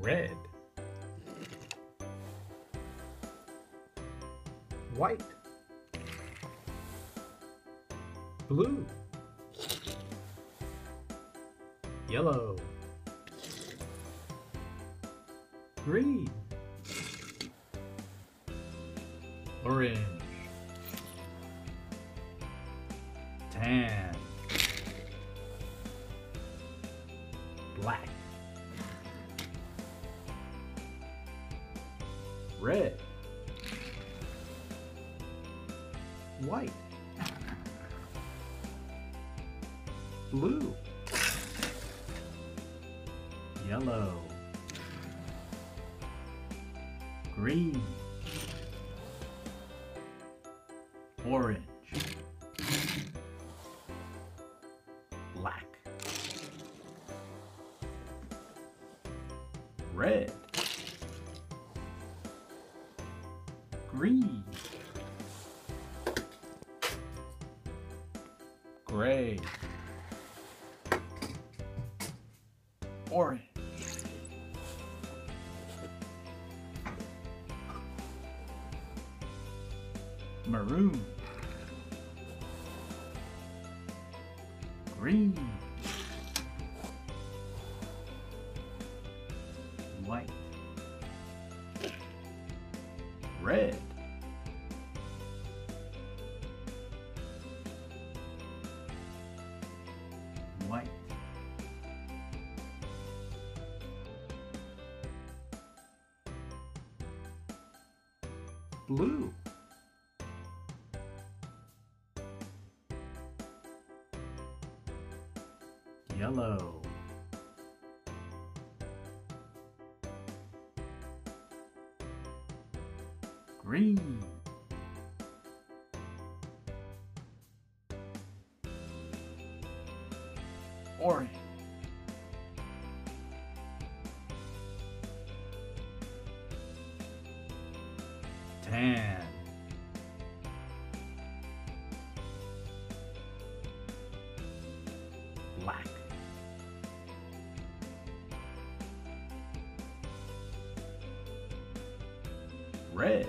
red, white, blue, yellow, green, orange, tan, black, red, white, blue, yellow, green, orange, green, gray, orange, maroon, green, red, white, blue, yellow, green, orange, tan, black, red,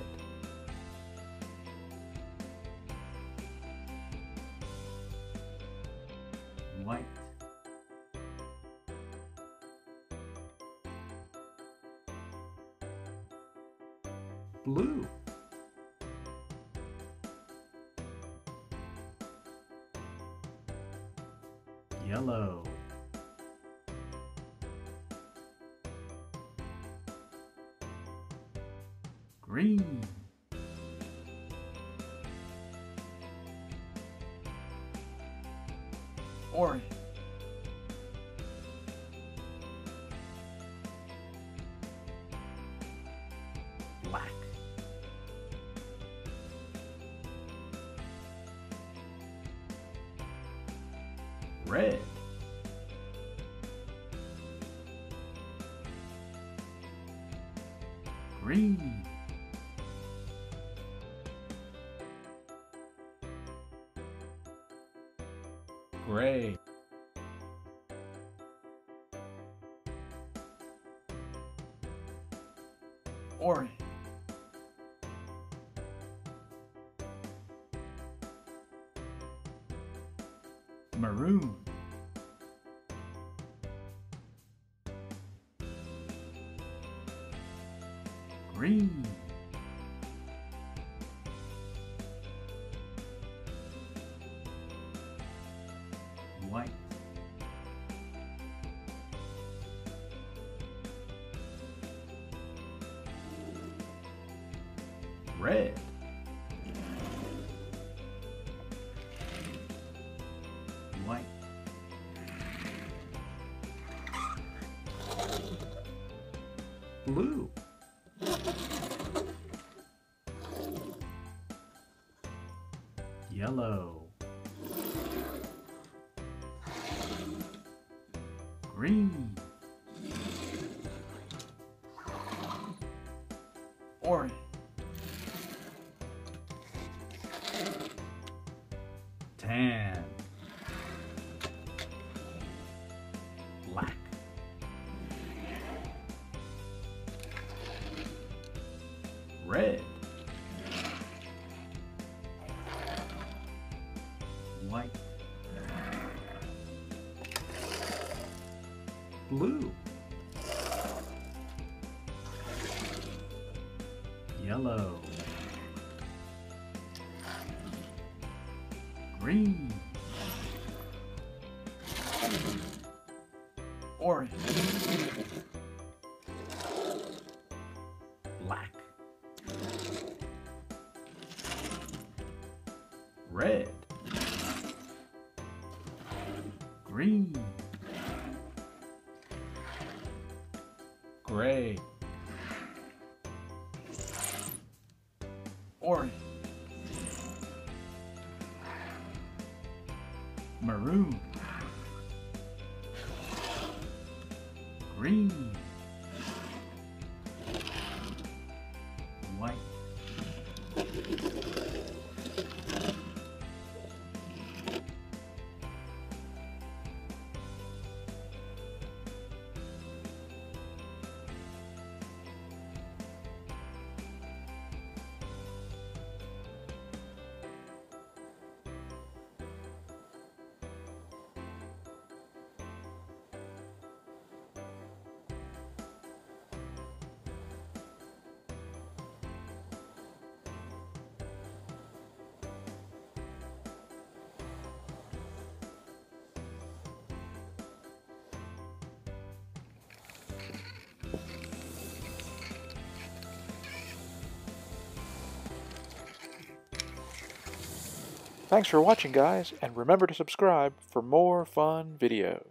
white, blue, yellow, orange, black, red, green, gray, orange, maroon, green, red, white, blue, yellow, green, orange, hand. Black. Red. White. Blue. Yellow. Green. Orange. Black. Red. Green. Gray. Orange. Maroon. Green. Thanks for watching guys, and remember to subscribe for more fun videos.